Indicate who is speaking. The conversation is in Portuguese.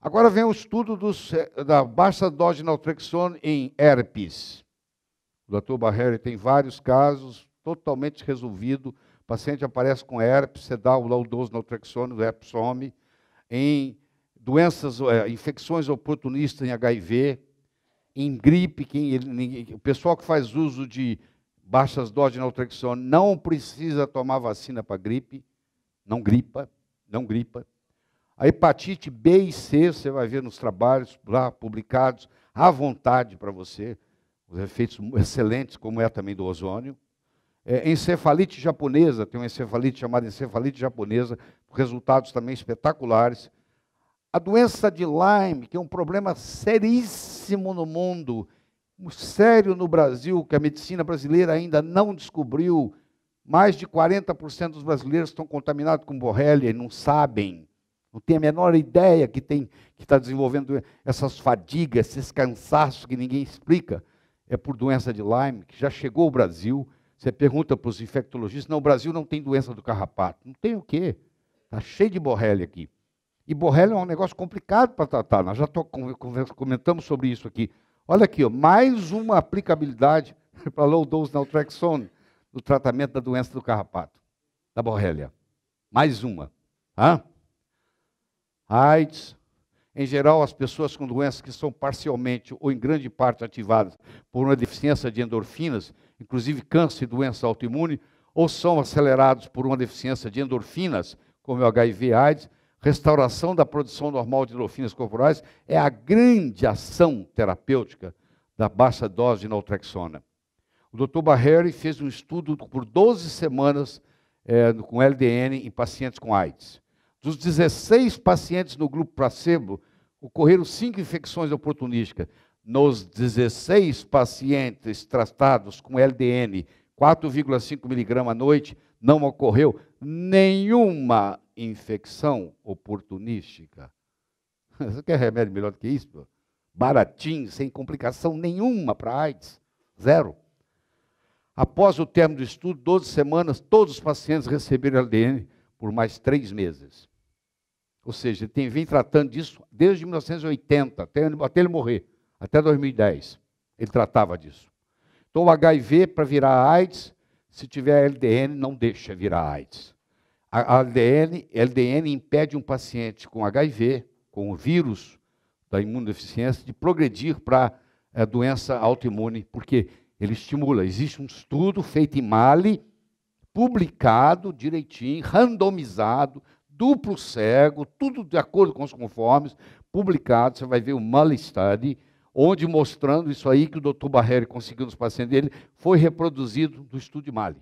Speaker 1: Agora vem o estudo dos, da baixa dose de naltrexona em herpes. O Dr. Barreri tem vários casos, totalmente resolvido. O paciente aparece com herpes, você dá o dose de naltrexona, o herpes some. Em doenças, é, infecções oportunistas em HIV, em gripe, quem, o pessoal que faz uso de baixas doses de naltrexona não precisa tomar vacina para gripe, não gripa, não gripa. A hepatite B e C, você vai ver nos trabalhos lá publicados, à vontade para você, os efeitos excelentes, como é também do ozônio. É, encefalite japonesa, tem uma encefalite chamada encefalite japonesa, resultados também espetaculares. A doença de Lyme, que é um problema seríssimo no mundo, sério no Brasil, que a medicina brasileira ainda não descobriu. Mais de 40% dos brasileiros estão contaminados com borrelia e não sabem. Não tem a menor ideia que tem que está desenvolvendo essas fadigas, esses cansaços que ninguém explica. É por doença de Lyme, que já chegou ao Brasil. Você pergunta para os infectologistas, não, o Brasil não tem doença do carrapato. Não tem o quê? Está cheio de borrelia aqui. E borrelia é um negócio complicado para tratar. Nós já tô, comentamos sobre isso aqui. Olha aqui, ó, mais uma aplicabilidade para low dose naltrexone no tratamento da doença do carrapato, da borrelia. Mais uma. Hã? AIDS. Em geral, as pessoas com doenças que são parcialmente ou em grande parte ativadas por uma deficiência de endorfinas, inclusive câncer e doença autoimune, ou são acelerados por uma deficiência de endorfinas, como o HIV AIDS, restauração da produção normal de endorfinas corporais é a grande ação terapêutica da baixa dose de naltrexona. O Dr. Barreri fez um estudo por 12 semanas é, com LDN em pacientes com AIDS. Dos 16 pacientes no grupo placebo, ocorreram cinco infecções oportunísticas. Nos 16 pacientes tratados com LDN, 4,5 miligramas à noite, não ocorreu nenhuma infecção oportunística. Você quer remédio melhor do que isso? Baratinho, sem complicação nenhuma para AIDS. Zero. Após o término do estudo, 12 semanas, todos os pacientes receberam LDN por mais três meses. Ou seja, ele tem, vem tratando disso desde 1980, até, até ele morrer, até 2010. Ele tratava disso. Então, o HIV, para virar AIDS, se tiver LDN, não deixa virar AIDS. A LDN, LDN impede um paciente com HIV, com o vírus da imunodeficiência, de progredir para a eh, doença autoimune, porque ele estimula. Existe um estudo feito em Mali, publicado direitinho, randomizado, duplo cego, tudo de acordo com os conformes, publicado. Você vai ver o Mali Study, onde mostrando isso aí que o Dr. Barreri conseguiu nos pacientes dele, foi reproduzido do estudo de Mali.